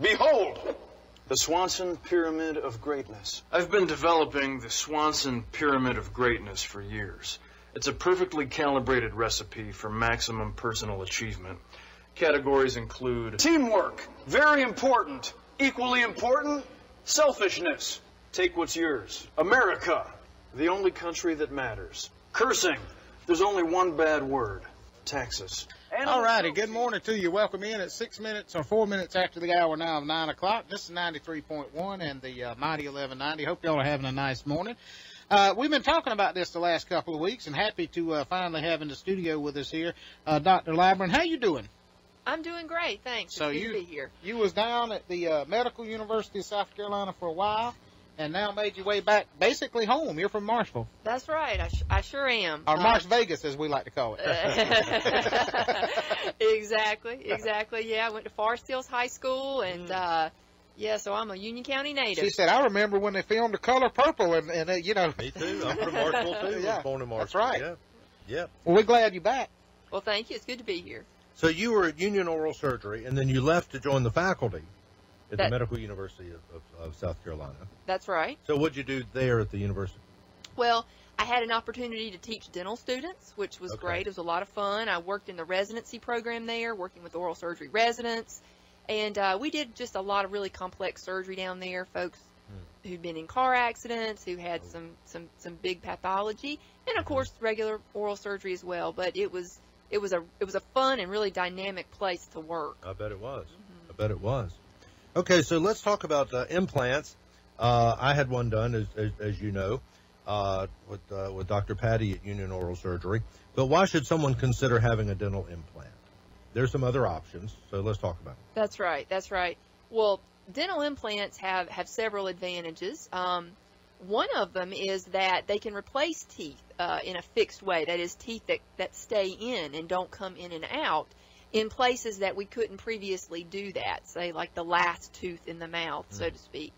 Behold, the Swanson Pyramid of Greatness. I've been developing the Swanson Pyramid of Greatness for years. It's a perfectly calibrated recipe for maximum personal achievement. Categories include Teamwork, very important. Equally important, selfishness. Take what's yours. America, the only country that matters. Cursing, there's only one bad word. Taxes. All righty. Good morning to you. Welcome in at six minutes or four minutes after the hour now of nine o'clock. This is 93.1 and the uh, Mighty 1190. Hope y'all are having a nice morning. Uh, we've been talking about this the last couple of weeks and happy to uh, finally have in the studio with us here uh, Dr. Lybrand. How you doing? I'm doing great, thanks. So it's you to be here. you was down at the uh, Medical University of South Carolina for a while and now made your way back basically home. You're from Marshville. That's right. I, sh- I sure am. Or Uh, Marsh Vegas as we like to call it. exactly, exactly. Yeah, I went to Forest Hills High School, and Mm. uh, yeah, so I'm a Union County native. She said, I remember when they filmed The Color Purple, and, and uh, you know. Me too. I'm from Marshville too. Yeah, I was born in Marshville. that's right. Yeah. Yeah. Well, we're glad you're back. well, thank you. It's good to be here. So you were at Union Oral Surgery, and then you left to join the faculty at That- the Medical University of, of, of South Carolina. That's right. So what'd you do there at the university? Well, I had an opportunity to teach dental students, which was Okay. great. It was a lot of fun. I worked in the residency program there, working with oral surgery residents. And uh, we did just a lot of really complex surgery down there, folks Hmm. who'd been in car accidents, who had some, some, some big pathology, and of course regular oral surgery as well. But it was it was a it was a fun and really dynamic place to work. I bet it was. Mm-hmm. I bet it was. Okay, so let's talk about uh, implants. Uh, I had one done, as, as, as you know, uh, with uh, with Dr. Patty at Union Oral Surgery. But why should someone consider having a dental implant? There's some other options, so let's talk about it. That's right. That's right. Well, dental implants have have several advantages. Um, one of them is that they can replace teeth uh, in a fixed way. That is, teeth that, that stay in and don't come in and out in places that we couldn't previously do that. Say, like the last tooth in the mouth, so to speak.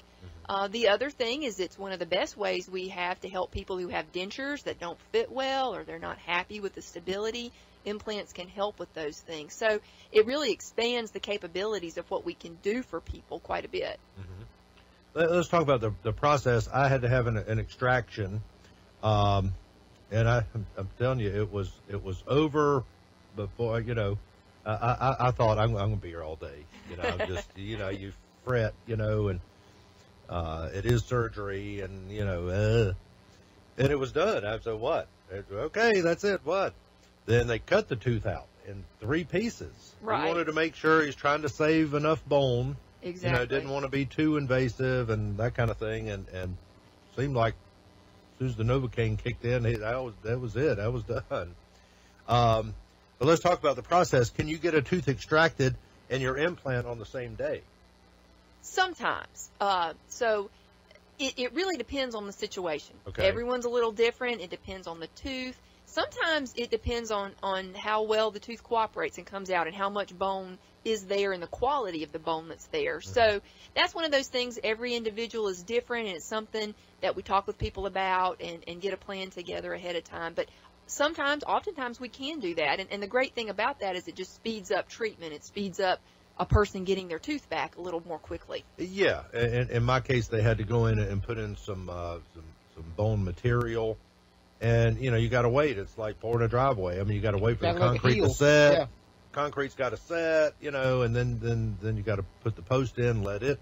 Uh, the other thing is it's one of the best ways we have to help people who have dentures that don't fit well or they're not happy with the stability. Implants can help with those things. So it really expands the capabilities of what we can do for people quite a bit. Let, us talk about the, the process. I had to have an, an extraction, um, and I, I'm telling you, it was it was over before you know. I, I, I thought I'm, I'm going to be here all day. You know, just you know, you fret, you know, and uh, it is surgery, and you know, uh, and it was done. I said, what? It's, okay, that's it. What? Then they cut the tooth out in three pieces. Right. He wanted to make sure he's trying to save enough bone Exactly. you know, didn't want to be too invasive and that kind of thing. And, and seemed like as soon as the Novocaine kicked in, that was, that was it. That was done. Um, but let's talk about the process. Can you get a tooth extracted and your implant on the same day? Sometimes. Uh, so it, it really depends on the situation. Okay. Everyone's a little different. It depends on the tooth. Sometimes it depends on, on how well the tooth cooperates and comes out and how much bone is there and the quality of the bone that's there. So that's one of those things. Every individual is different and it's something that we talk with people about and, and get a plan together ahead of time. But sometimes, oftentimes we can do that. And, and the great thing about that is it just speeds up treatment. It speeds up a person getting their tooth back a little more quickly. Yeah. In, in my case, they had to go in and put in some, uh, some, some bone material. And, you know, you got to wait. It's like pouring a driveway. I mean, you got to wait for the concrete to set. Yeah. concrete's got to set, you know, and then then then you got to put the post in, let it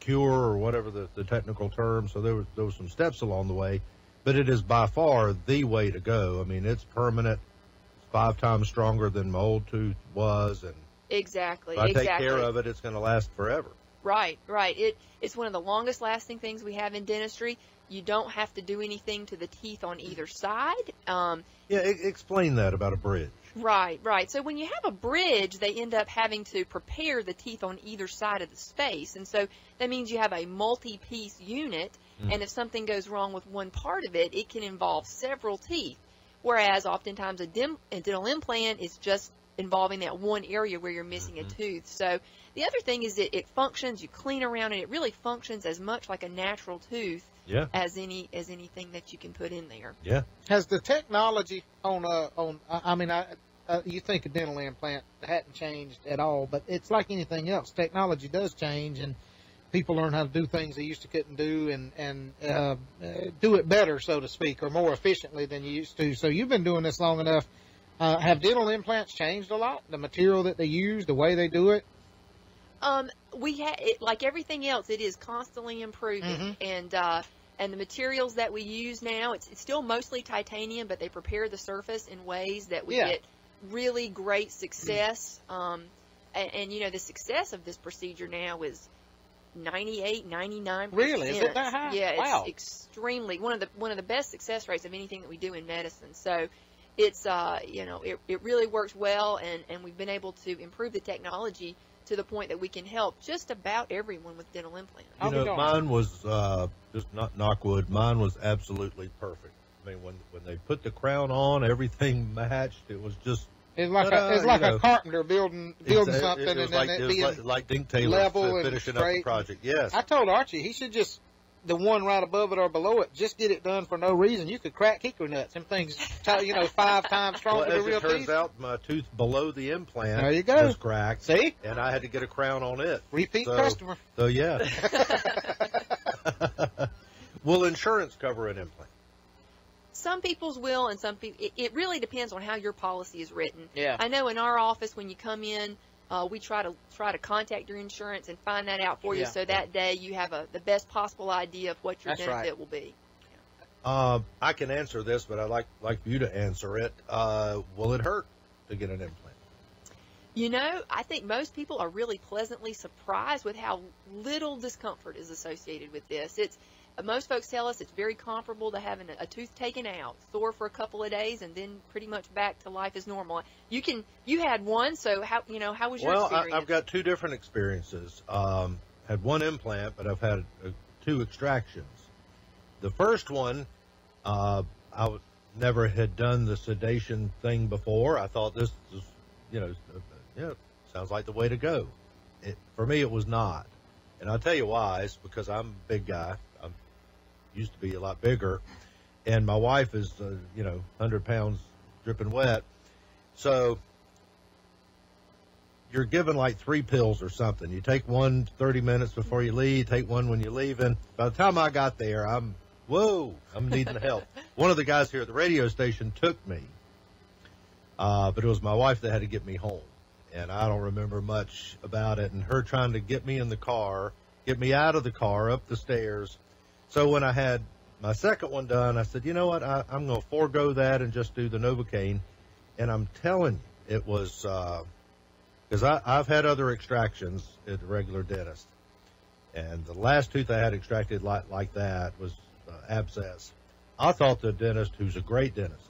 cure or whatever the, the technical term. So there was there was some steps along the way, but it is by far the way to go. I mean, it's permanent. It's five times stronger than my old tooth was, and Exactly. if I exactly. take care of it, it's going to last forever. Right, right. It it's one of the longest lasting things we have in dentistry. You don't have to do anything to the teeth on either side. Um, Yeah, e- explain that about a bridge. right, right. So when you have a bridge, they end up having to prepare the teeth on either side of the space, and so that means you have a multi-piece unit. Mm. And if something goes wrong with one part of it, it can involve several teeth. Whereas oftentimes a, dim, a dental implant is just involving that one area where you're missing a tooth. So the other thing is that it functions, you clean around it, it really functions as much like a natural tooth Yeah, as any as anything that you can put in there. yeah. Has the technology on uh on I I mean I uh, you think a dental implant hadn't changed at all, but it's like anything else. Technology does change, and people learn how to do things they used to couldn't do, and and uh, do it better, so to speak, or more efficiently than you used to. So you've been doing this long enough. Uh, have dental implants changed a lot? The material that they use, the way they do it. Um, we ha- it, like everything else, it is constantly improving, Mhm. and uh, and the materials that we use now, it's, it's still mostly titanium, but they prepare the surface in ways that we Yeah. get really great success. Um, and, and you know, the success of this procedure now is 98, 99 Really? Is it that high? Yeah, it's Wow. extremely one of the one of the best success rates of anything that we do in medicine. So. It's uh you know it, it really works well and and we've been able to improve the technology to the point that we can help just about everyone with dental implants. I'll You know, mine was uh, just not knockwood. Mine was absolutely perfect. I mean, when when they put the crown on, everything matched. It was just It's like But, uh, a it's like you a know, carpenter building building it, something and then like, it it being. like, like Dink Taylor level fi- and finishing up the project. Yes, I told Archie he should just the one right above it or below it just get it done for no reason. You could crack hickory nuts. Them things, you know, five times well, stronger than as real it turns teeth. out, my tooth below the implant There you go. was cracked, See, and I had to get a crown on it. repeat So- customer. So yeah. Will insurance cover an implant? Some people's will, and some people. It, it really depends on how your policy is written. Yeah. I know in our office when you come in, uh, we try to try to contact your insurance and find that out for you, Yeah. so that day you have a the best possible idea of what your That's benefit right. will be. Uh, I can answer this, but I'd like like you to answer it. Uh, will it hurt to get an implant? You know, I think most people are really pleasantly surprised with how little discomfort is associated with this. It's most folks tell us it's very comparable to having a, tooth taken out, sore for a couple of days, and then pretty much back to life as normal. You can, you had one, so how, you know, how was your Well, experience? I've got two different experiences. Um, had one implant, but I've had uh, two extractions. The first one, uh, I w- never had done the sedation thing before. I thought this was, you know, uh, yeah, sounds like the way to go. It, for me, it was not, and I'll tell you why. It's because I'm a big guy. Used to be a lot bigger, and my wife is, uh, you know, hundred pounds dripping wet. So you're given like three pills or something. You take one 30 minutes before you leave, take one when you're leaving. By the time I got there, I'm, whoa, I'm needing help. One of the guys here at the radio station took me, uh, but it was my wife that had to get me home. And I don't remember much about it. And her trying to get me in the car, get me out of the car, up the stairs. So when I had my second one done, I said, you know what? I, I'm going to forego that and just do the Novocaine. And I'm telling you, it was, uh, because I I've had other extractions at the regular dentist, and the last tooth I had extracted like like that was uh, abscess. I thought the dentist, who's a great dentist,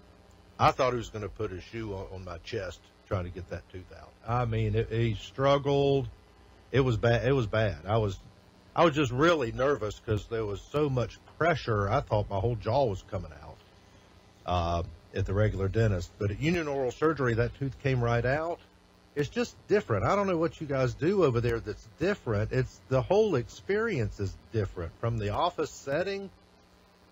I thought he was going to put a shoe on, on my chest trying to get that tooth out. I mean, it, he struggled. It was bad. It was bad. I was I was just really nervous because there was so much pressure. I thought my whole jaw was coming out uh, at the regular dentist, but at Union Oral Surgery, that tooth came right out it's just different. I don't know what you guys do over there that's different. It's the whole experience is different from the office setting.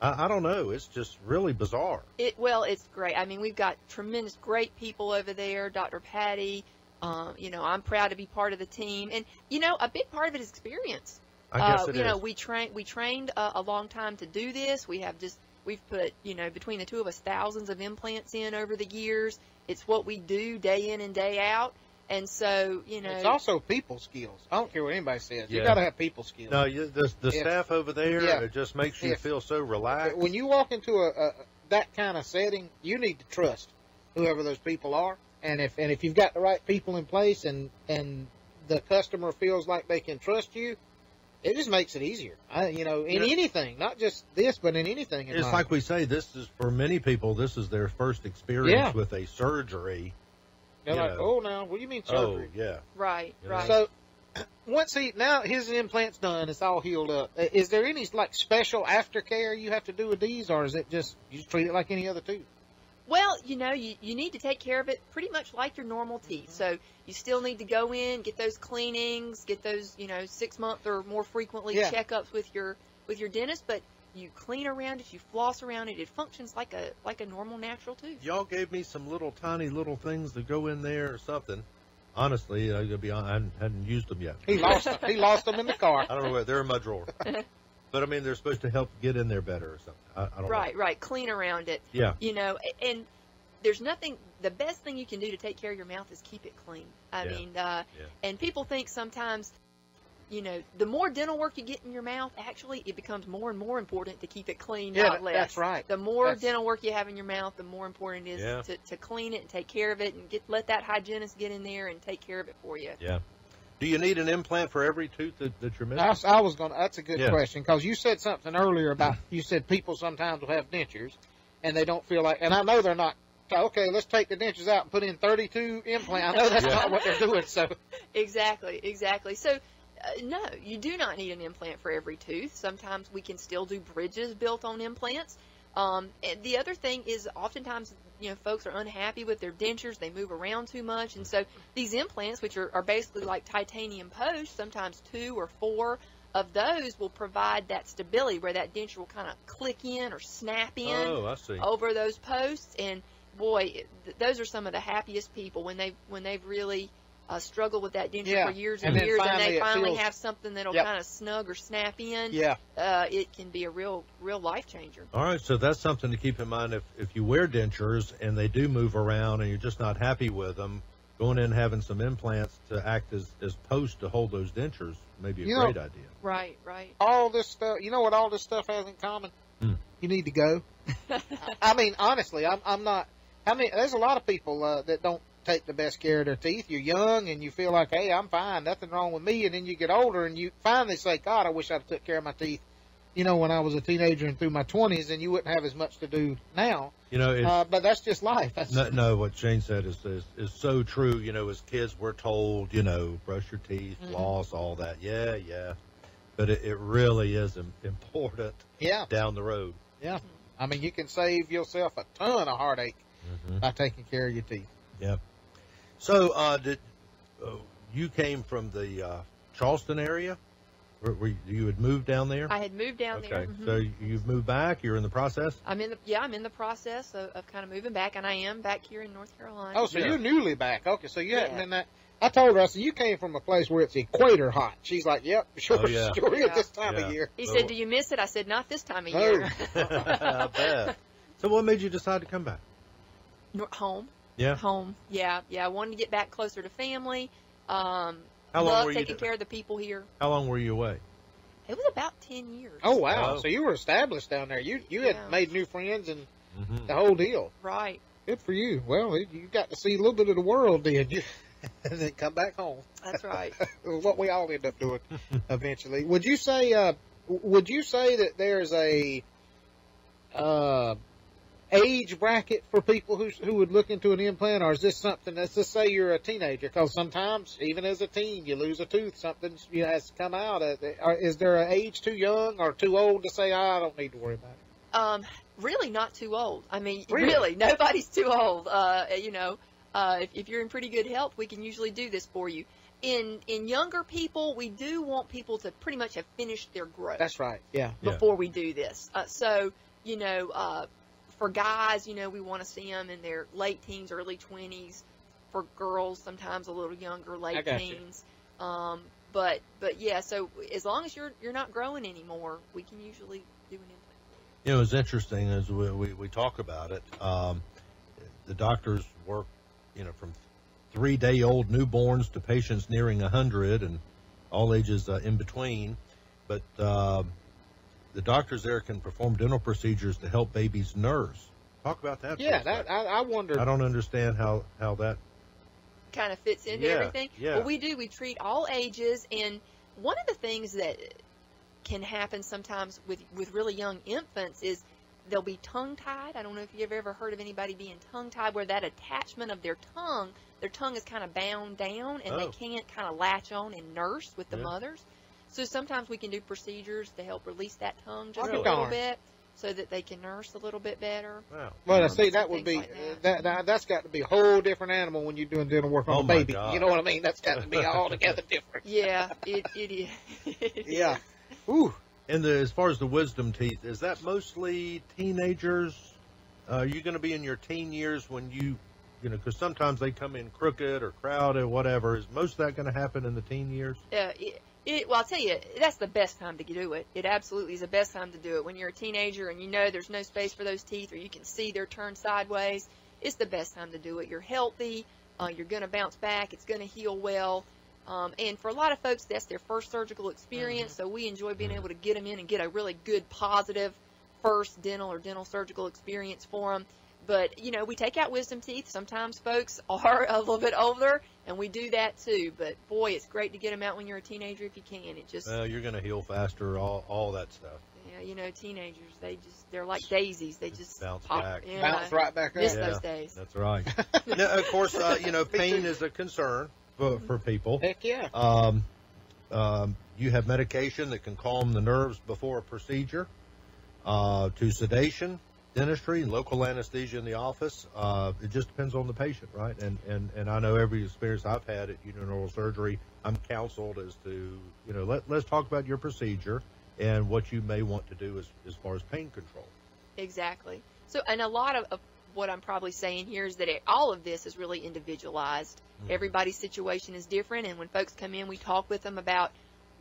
I, I don't know. It's just really bizarre. It well, it's great. I mean, we've got tremendous, great people over there. Dr. Patty. Um, you know, I'm proud to be part of the team, and you know, a big part of it is experience. I guess uh, it you is. know, we trained we trained uh, a long time to do this. We have just we've put you know between the two of us thousands of implants in over the years. It's what we do day in and day out, and so you know, It's also people skills. I don't care what anybody says. You Yeah. got to have people skills. no, you, the the If- staff over there, yeah. it just makes you If- feel so relaxed. when you walk into a, a that kind of setting, you need to trust whoever those people are, and if and if you've got the right people in place, and and the customer feels like they can trust you, it just makes it easier. I, you know, in Yeah. anything, not just this, but in anything. In it's life. like we say, this is for many people. This is their first experience Yeah. with a surgery. they're you like, know. oh, now what do you mean oh, surgery? Oh yeah. right, You know. right. So once he now his implant's done, it's all healed up. Is there any like special aftercare you have to do with these, or is it just you just treat it like any other tooth? Well, you know, you, you need to take care of it pretty much like your normal teeth. Mm-hmm. So you still need to go in, get those cleanings, get those, you know, six month or more frequently Yeah. checkups with your with your dentist. But you clean around it, you floss around it, it functions like a like a normal natural tooth. Y'all gave me some little tiny little things to go in there or something. Honestly, uh, I gotta be honest, I hadn't, hadn't used them yet. He lost them. He lost them in the car. I don't know where they're in my drawer. but I mean, they're supposed to help get in there better or something. I, I don't Right, right. Clean around it. Yeah. You know, and there's nothing. The best thing you can do to take care of your mouth is keep it clean. I Yeah. mean, uh, Yeah. and people think sometimes, you know, the more dental work you get in your mouth, actually, it becomes more and more important to keep it clean, Yeah, not less. that's right. The more That's- dental work you have in your mouth, the more important it is Yeah. to, to clean it and take care of it, and get let that hygienist get in there and take care of it for you. Yeah. Do you need an implant for every tooth that, that you're missing? I, was- I was going. to That's a good Yeah. question because you said something earlier about you said people sometimes will have dentures and they don't feel like. And I know they're not. Okay, let's take the dentures out and put in 32 implants. I know that's Yeah. not what they're doing. So Exactly, exactly. So, uh, no, you do not need an implant for every tooth. Sometimes we can still do bridges built on implants. Um, and the other thing is, oftentimes, you know, folks are unhappy with their dentures. They move around too much, and so these implants, which are, are basically like titanium posts, sometimes two or four of those will provide that stability where that denture will kind of click in or snap in oh, over those posts and boy th- those are some of the happiest people when they when they've really uh, struggled with that denture Yeah, for years and and, years and they finally feels- have something that'll Yep. kind of snug or snap in yeah, uh, it can be a real real life changer All right, so that's something to keep in mind if, if you wear dentures and they do move around and you're just not happy with them, going in and having some implants to act as, as posts to hold those dentures may be a You know- great idea. right right all this stuff. You know what all this stuff has in common? Hmm. You need to go. I mean, honestly, I'm I'm not. I mean, there's a lot of people uh, that don't take the best care of their teeth. You're young and you feel like, hey, I'm fine, nothing wrong with me, and then you get older and you finally say, God, I wish I'd took care of my teeth. You know, when I was a teenager and through my 20s, and you wouldn't have as much to do now. You know, Uh, but that's just life. That's, no, no, what Shane said is, is is so true. You know, as kids, we're told, you know, brush your teeth, Mhm. floss, all that. Yeah, yeah. But it, it really is important yeah, down the road. yeah. I mean, you can save yourself a ton of heartache Mm-hmm. by taking care of your teeth. So, uh, did uh, you came from the uh, Charleston area? Were, were you, you had moved down there? i had moved down okay, there Mhm. so you've moved back. You're in the process. i'm in the yeah i'm in the process of, of kind of moving back and i am back here in north carolina Oh, so Yeah. you're newly back. Okay, so you hadn't Yeah. been that. I told her, I said, you came from a place where it's equator hot. She's like, yep, sure, Oh, yeah. sure is Yeah. this time Yeah. of year. he Well, said do you miss it i said not this time of year I bet. So, what made you decide to come back? Nor- home Yeah. home yeah yeah i wanted to get back closer to family um How long love were you taking d- care of the people here How long were you away? it was about 10 years Oh, wow. Oh. So you were established down there. You you had made new friends and Mm-hmm. the whole deal. right Good for you. Well, you got to see a little bit of the world, did you? and then come back home. that's right what we all end up doing eventually. Would you say? Uh, would you say that there's a uh, age bracket for people who who would look into an implant, or is this something? Let's just say you're a teenager, because sometimes even as a teen you lose a tooth, something you know, has to come out. Uh, or is there an age too young or too old to say "Ah, I don't need to worry about it? um really not too old i mean Really? really, nobody's too old uh you know uh if, if you're in pretty good health we can usually do this for you in in younger people we do want people to pretty much have finished their growth That's right. Yeah. Yeah. before we do this. Uh, so, you know, uh, for guys, you know, we want to see them in their late teens, early 20s. For girls, sometimes a little younger, late got you. teens. Um, but but yeah, so as long as you're you're not growing anymore, we can usually do an implant. You know, it's interesting as we, we, we talk about it. Um, the doctors work, you know, from three day old newborns to patients nearing 100 and all ages uh, in between. But uh, the doctors there can perform dental procedures to help babies nurse. Talk about that. Yeah. That. I, I wonder. I don't understand how, how that. kind of fits into Yeah, everything. yeah. Well, we do. We treat all ages, and one of the things that can happen sometimes with with really young infants is they'll be tongue tied. I don't know if you've ever heard of anybody being tongue tied, where that attachment of their tongue, their tongue is kind of bound down, and Oh. they can't kind of latch on and nurse with the Yeah. mothers. So sometimes we can do procedures to help release that tongue just Really? a little bit, so that they can nurse a little bit better. Wow. Well, I Um, see, that would be like that. that, that that's got to be a whole different animal when you're doing dental work on Oh, a baby. God. You know what I mean? That's got to be altogether different. Yeah, it it is. Yeah. Ooh. And the, as far as the wisdom teeth, is that mostly teenagers? Uh, are you going to be in your teen years when you, you know, because sometimes they come in crooked or crowded, or whatever. Is most of that going to happen in the teen years? Uh, it, well, I'll tell you, that's the best time to do it. It absolutely is the best time to do it. When you're a teenager and you know there's no space for those teeth or you can see they're turned sideways, it's the best time to do it. You're healthy, uh, you're going to bounce back, it's going to heal well. Um, and for a lot of folks, that's their first surgical experience, so we enjoy being able to get them in and get a really good, positive first dental or dental surgical experience for them. But, you know, we take out wisdom teeth. Sometimes folks are a little bit older, and we do that too. But, boy, it's great to get them out when you're a teenager if you can. It just, Well, you're going to heal faster, all all that stuff. yeah, you know, teenagers, they just, they're like daisies. They just Bounce pop. back. Yeah, Bounce right back up. Miss Yeah. those days. That's right. now, of course, uh, you know, pain is a concern for, for people. Heck yeah. Um, um, you have medication that can calm the nerves before a procedure, uh, to sedation, dentistry, and local anesthesia in the office. Uh, it just depends on the patient, right? And, and, and I know every experience I've had at Union Oral Surgery, I'm counseled as to, you know, let, let's talk about your procedure and what you may want to do as, as far as pain control. Exactly. So, and a lot of, of what I'm probably saying here is that it, all of this is really individualized. Mhm. Everybody's situation is different, and when folks come in, we talk with them about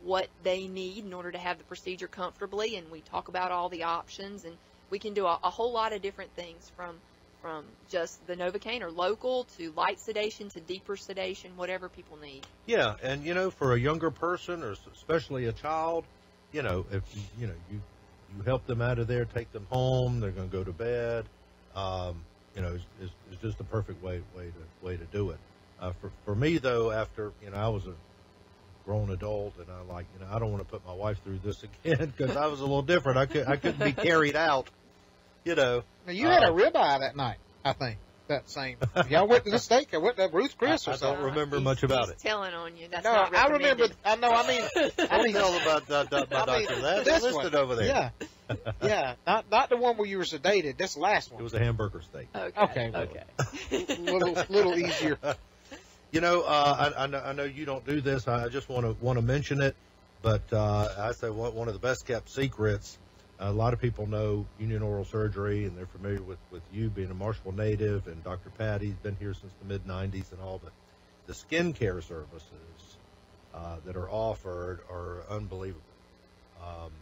what they need in order to have the procedure comfortably, and we talk about all the options, and we can do a, a whole lot of different things from from just the Novocaine or local to light sedation to deeper sedation, whatever people need. Yeah, and you know, for a younger person or especially a child, you know, if you, know you you help them out of there, take them home, they're going to go to bed. Um, you know, it's, it's, it's just a perfect way way to way to do it. Uh, for for me though, after you know, I was a grown adult, and I like you know, I don't want to put my wife through this again because I was a little different. I could I couldn't be carried out. You know, Now, you had a Uh, ribeye that night, I think. That same. Y'all went to the steak. I went to Ruth Chris I- or I don't remember He's- much about he's it. Telling on you. That's no, not I remember. I know. I mean, I mean, tell about that, that, my I mean, doctor. That's this listed one. over there. yeah, yeah. Not not the one where you were sedated. This last one. It was a hamburger steak. Okay. Okay, well. Okay. a little little easier. You know, uh, I, I know, I know you don't do this. I just want to want to mention it, but uh, I say one, one of the best kept secrets. A lot of people know Union Oral Surgery, and they're familiar with, with you being a Marshall native, and Dr. Patty's been here since the mid '90s and all. But the skin care services uh, that are offered are unbelievable. Um,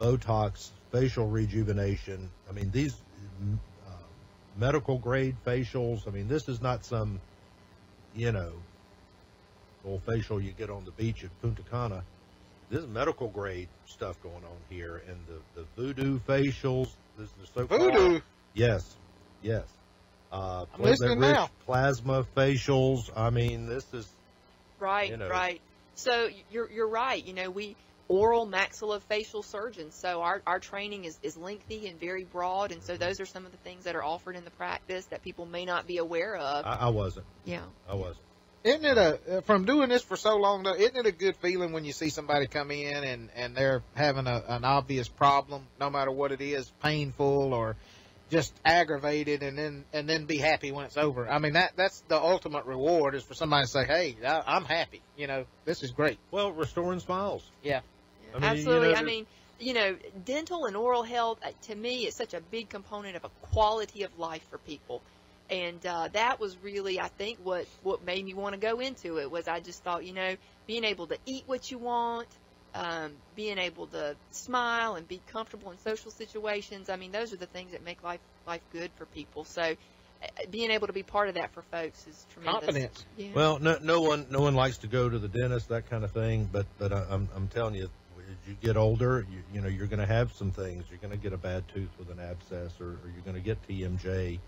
Botox, facial rejuvenation. I mean, these medical grade facials. I mean, this is not some, you know, old facial you get on the beach at Punta Cana. This is medical grade stuff going on here, and the the voodoo facials. This is so Voodoo. Yes, yes. Uh, I'm listening platelet-rich now. Plasma facials. I mean, this is Right, you know. right. So you're you're right. You know, we oral maxillofacial surgeons. So our, our training is, is lengthy and very broad, and so those are some of the things that are offered in the practice that people may not be aware of. I, I wasn't. yeah. I wasn't. Isn't it a uh, from doing this for so long though? Isn't it a good feeling when you see somebody come in and and they're having a, an obvious problem, no matter what it is, painful or just aggravated, and then and then be happy when it's over. I mean that that's the ultimate reward is for somebody to say, "Hey, I, I'm happy. You know, this is great." Well, restoring smiles. Yeah. I mean, you Absolutely. know, I mean, you know, dental and oral health uh, to me is such a big component of a quality of life for people. And uh, that was really, I think, what what made me want to go into it was I just thought, you know, being able to eat what you want, um, being able to smile and be comfortable in social situations. I mean, those are the things that make life life good for people. So, uh, being able to be part of that for folks is tremendous. Confidence. Yeah. Well, no, no one, no one likes to go to the dentist, that kind of thing. But, but I, I'm, I'm telling you, as you get older, you, you know, you're going to have some things. You're going to get a bad tooth with an abscess, or, or you're going to get TMJ,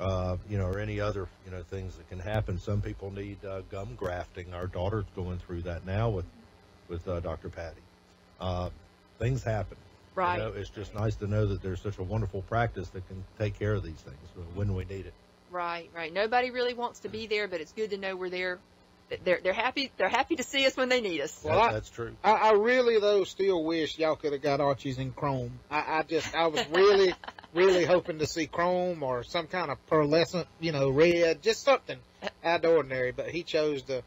uh, you know, or any other, you know, things that can happen. Some people need uh, gum grafting. Our daughter's going through that now with, with uh, Dr. Patty. Uh, things happen. right. You know, it's just nice to know that there's such a wonderful practice that can take care of these things when we need it. Right, right. Nobody really wants to be there, but it's good to know we're there. They're they're happy. They're happy to see us when they need us. Well, That- I- that's true. I, I really though still wish y'all could have got Archie's in chrome. I, I just I was really really hoping to see chrome or some kind of pearlescent, you know, red, just something out of ordinary. But he chose the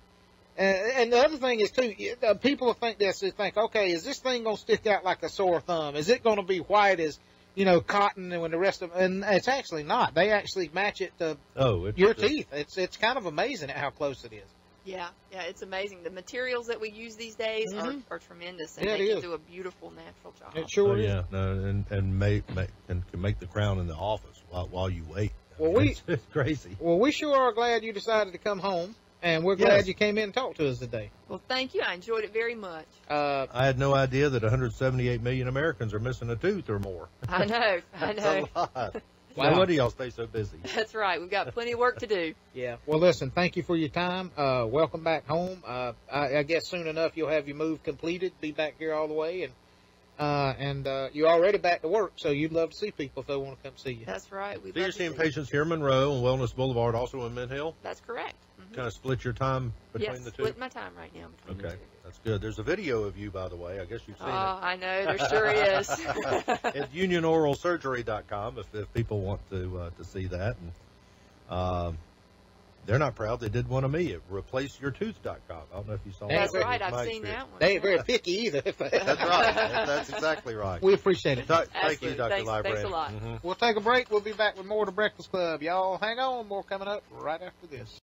And, and the other thing is too, y- people think this. They think, okay, is this thing gonna stick out like a sore thumb? Is it gonna be white as you know cotton and when the rest of? And it's actually not. They actually match it to Oh, it's, your it's- teeth. It's it's kind of amazing at how close it is. Yeah, yeah, it's amazing. The materials that we use these days Mhm. are, are tremendous, and Yeah, they can is. do a beautiful natural job. It sure Oh is. yeah, no, and and make, make and can make the crown in the office while while you wait. I Well, mean, we- it's, it's crazy. Well, we sure are glad you decided to come home, and we're Yes. glad you came in and talked to us today. Well, thank you. I enjoyed it very much. Uh, I had no idea that 178 million Americans are missing a tooth or more. I know, I That's know. a lot. Wow. No wonder y'all stay so busy. That's right. We've got plenty of work to do. yeah. Well, listen, thank you for your time. Uh, welcome back home. Uh, I, I guess soon enough you'll have your move completed, be back here all the way, and uh, and uh, you're already back to work, so you'd love to see people if they want to come see you. That's right. We'd So you're to seeing see- patients here in Monroe and Wellness Boulevard, also in Mint Hill. That's correct. Mhm. Kind of split your time between yes, the two. split my time right now between Okay, the two. that's good. There's a video of you, by the way. I guess you've seen it. Oh, I know. There sure is. it. At unionoralsurgery.com if, if people want to uh, to see that. And um, they're not proud. They did one of me at replaceyourtooth.com. I don't know if you saw That's That's that. right. It was my I've seen experience. that one. They ain't very picky either. That's right. That's exactly right. we appreciate it. Th- Thank you, Dr. Thanks- Lybrand. thanks a lot. Mhm. We'll take a break. We'll be back with more of the Breakfast Club. Y'all hang on. More coming up right after this.